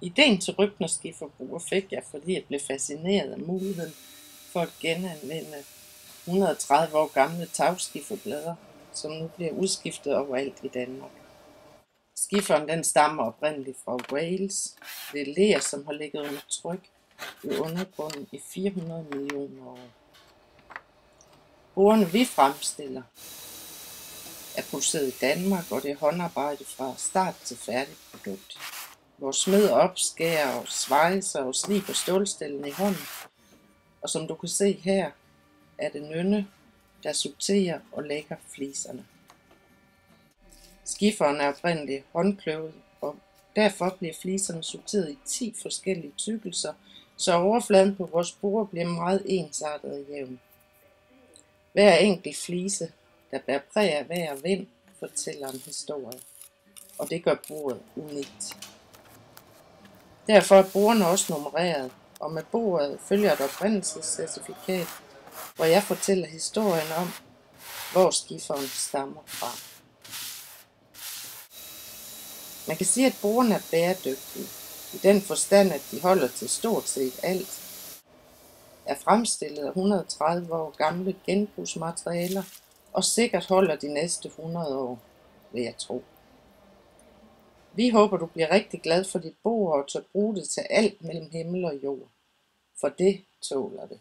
Ideen til rygnerskiforbruger fik jeg, fordi jeg blev fascineret af muligheden for at genanvende 130 år gamle tagskifferblader, som nu bliver udskiftet overalt i Danmark. Skifferen den stammer oprindeligt fra Wales. Det er ler, som har ligget under tryk i undergrunden i 400 millioner år. Borene vi fremstiller er produceret i Danmark, og det er håndarbejde fra start til færdigt produkt hvor smed opskærer og svejser og sliber stålstillen i hånden. Og som du kan se her, er det nynne, der sorterer og lægger fliserne. Skifferen er oprindeligt håndkløvet, og derfor bliver fliserne sorteret i 10 forskellige tykkelser, så overfladen på vores bord bliver meget ensartet og jævn. Hver enkelt flise, der bærer præg af hver vind, fortæller en historie, og det gør bordet unikt. Derfor er bordene også nummereret, og med bordet følger et oprindelsescertifikat, hvor jeg fortæller historien om, hvor skifferen stammer fra. Man kan sige, at bordene er bæredygtige, i den forstand, at de holder til stort set alt. Er fremstillet af 130 år gamle genbrugsmaterialer, og sikkert holder de næste 100 år, vil jeg tro. Vi håber, du bliver rigtig glad for dit bord og tør bruge det til alt mellem himmel og jord. For det tåler det.